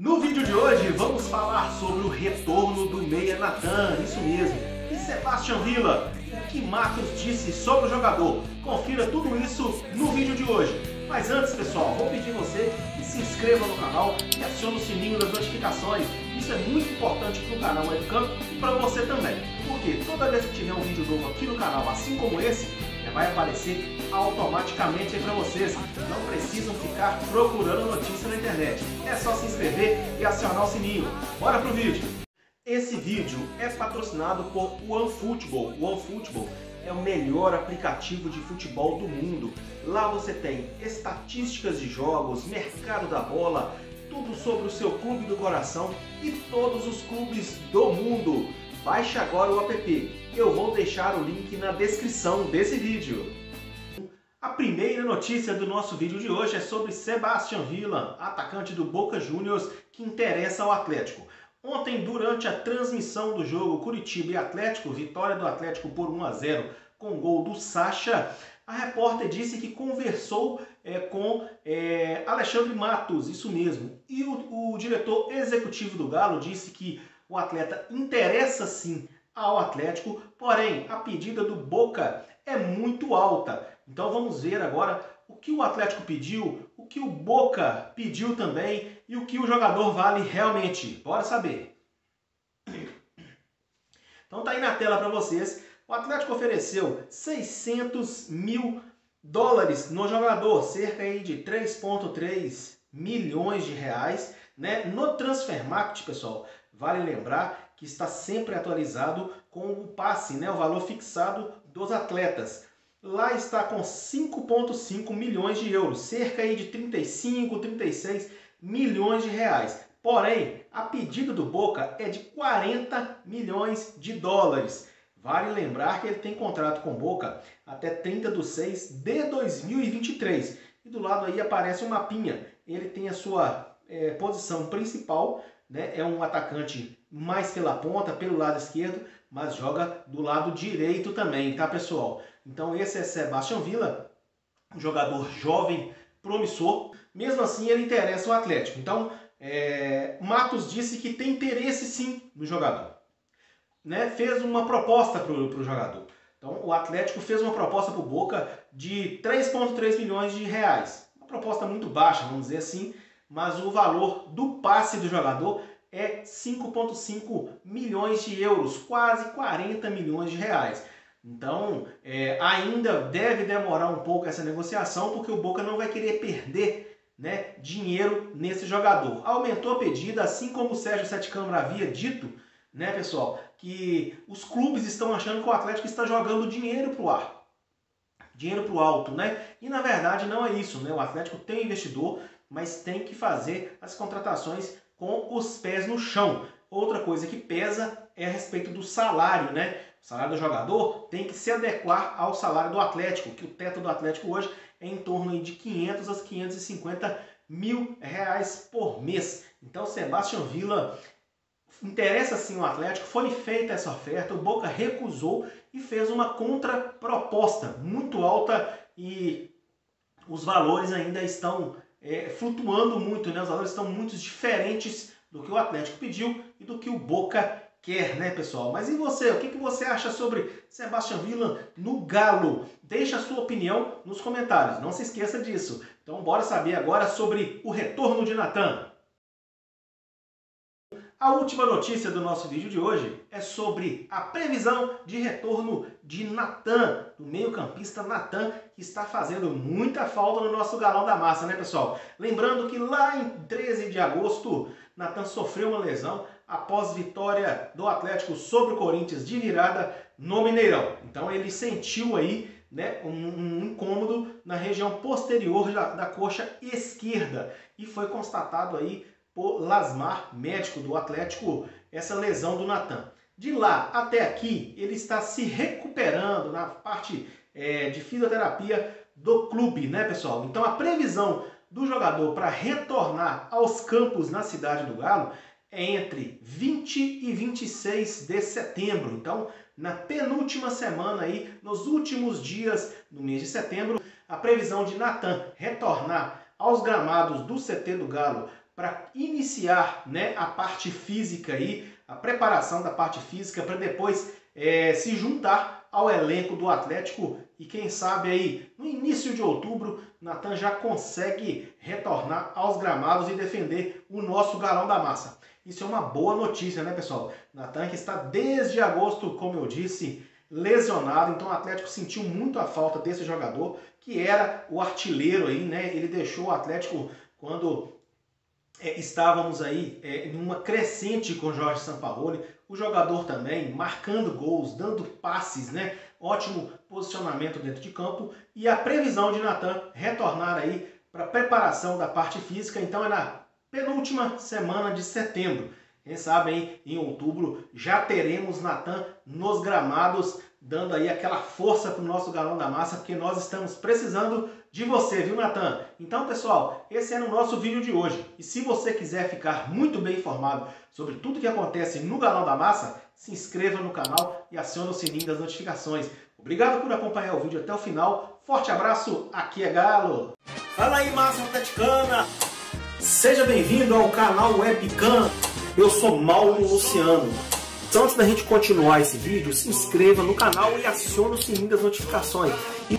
No vídeo de hoje vamos falar sobre o retorno do Meia Natan, isso mesmo, e Sebastian Villa, o que Matos disse sobre o jogador. Confira tudo isso no vídeo de hoje. Mas antes, pessoal, vou pedir você que se inscreva no canal e acione o sininho das notificações. Isso é muito importante para o canal Webcam e para você também. Porque toda vez que tiver um vídeo novo aqui no canal, assim como esse, vai aparecer automaticamente para vocês. Não precisam ficar procurando notícia na internet. É só se inscrever e acionar o sininho. Bora pro vídeo! Esse vídeo é patrocinado por OneFootball. OneFootball é o melhor aplicativo de futebol do mundo. Lá você tem estatísticas de jogos, mercado da bola, tudo sobre o seu clube do coração e todos os clubes do mundo. Baixe agora o app. Eu vou deixar o link na descrição desse vídeo. A primeira notícia do nosso vídeo de hoje é sobre Sebastian Villa, atacante do Boca Juniors, que interessa ao Atlético. Ontem, durante a transmissão do jogo Curitiba e Atlético, vitória do Atlético por 1 a 0 com gol do Sacha, a repórter disse que conversou é, com é, Alexandre Matos, isso mesmo. E o, o diretor executivo do Galo disse que o atleta interessa sim ao Atlético, porém a pedida do Boca é muito alta. Então vamos ver agora o que o Atlético pediu, o que o Boca pediu também e o que o jogador vale realmente. Bora saber. Então tá aí na tela para vocês. O Atlético ofereceu 600 mil dólares no jogador, cerca aí de 3,3 milhões de reais. Né? No Transfer Market, pessoal, Vale lembrar que está sempre atualizado com o passe, né, o valor fixado dos atletas. Lá está com 5,5 milhões de euros, cerca aí de 35, 36 milhões de reais. Porém, a pedida do Boca é de 40 milhões de dólares. Vale lembrar que ele tem contrato com Boca até 30 de 6 de 2023. E do lado aí aparece um mapinha. Ele tem a sua é, posição principal né? É um atacante mais pela ponta, pelo lado esquerdo, mas joga do lado direito também, tá pessoal? Então esse é Sebastião Villa, um jogador jovem, promissor. Mesmo assim ele interessa o Atlético. Então é... Matos disse que tem interesse sim no jogador. Né? Fez uma proposta para o jogador. Então o Atlético fez uma proposta para o Boca de 3,3 milhões de reais. Uma proposta muito baixa, vamos dizer assim, mas o valor do passe do jogador é 5,5 milhões de euros, quase 40 milhões de reais. Então, é, ainda deve demorar um pouco essa negociação, porque o Boca não vai querer perder né, dinheiro nesse jogador. Aumentou a pedida, assim como o Sérgio Sete Câmara havia dito, né, pessoal, que os clubes estão achando que o Atlético está jogando dinheiro para o ar. Dinheiro para o alto, né? E na verdade não é isso, né? O Atlético tem investidor, mas tem que fazer as contratações com os pés no chão. Outra coisa que pesa é a respeito do salário, né? O salário do jogador tem que se adequar ao salário do Atlético, que o teto do Atlético hoje é em torno de 500 a 550 mil reais por mês. Então, Sebastião Villa interessa sim o Atlético, foi feita essa oferta, o Boca recusou e fez uma contraproposta muito alta e os valores ainda estão é, flutuando muito, né? Os valores estão muito diferentes do que o Atlético pediu e do que o Boca quer, né, pessoal? Mas e você? O que, que você acha sobre Sebastião Villa no Galo? Deixa a sua opinião nos comentários. Não se esqueça disso. Então, bora saber agora sobre o retorno de Natan. A última notícia do nosso vídeo de hoje é sobre a previsão de retorno de Natan, do meio-campista Natan, que está fazendo muita falta no nosso galão da massa, né, pessoal? Lembrando que lá em 13 de agosto, Natan sofreu uma lesão após vitória do Atlético sobre o Corinthians de virada no Mineirão. Então ele sentiu aí né, um, um, incômodo na região posterior da, da coxa esquerda e foi constatado aí por Lasmar, médico do Atlético, essa lesão do Natan. De lá até aqui, ele está se recuperando na parte é, de fisioterapia do clube, né, pessoal? Então a previsão do jogador para retornar aos campos na cidade do Galo é entre 20 e 26 de setembro. Então, na penúltima semana aí, nos últimos dias do mês de setembro, a previsão de Natan retornar aos gramados do CT do Galo para iniciar né, a parte física aí, a preparação da parte física para depois é, se juntar ao elenco do Atlético e quem sabe aí no início de outubro Natan já consegue retornar aos gramados e defender o nosso galão da massa. Isso é uma boa notícia, né, pessoal? Natan que está desde agosto, como eu disse, lesionado, então o Atlético sentiu muito a falta desse jogador, que era o artilheiro aí, né? Ele deixou o Atlético quando é, estávamos aí é, numa crescente com Jorge Sampaoli, o jogador também marcando gols, dando passes, né? Ótimo posicionamento dentro de campo e a previsão de Natan retornar aí para preparação da parte física, então é na penúltima semana de setembro. Quem sabe hein, em outubro já teremos Natan nos gramados, dando aí aquela força para o nosso galão da massa, porque nós estamos precisando de você, viu, Natan? Então, pessoal, esse é o nosso vídeo de hoje. E se você quiser ficar muito bem informado sobre tudo que acontece no Galão da Massa, se inscreva no canal e acione o sininho das notificações. Obrigado por acompanhar o vídeo até o final. Forte abraço, aqui é Galo. Fala aí, massa atleticana! Seja bem-vindo ao canal Webcam. Eu sou Mauro Luciano. Então, antes da gente continuar esse vídeo, se inscreva no canal e acione o sininho das notificações. E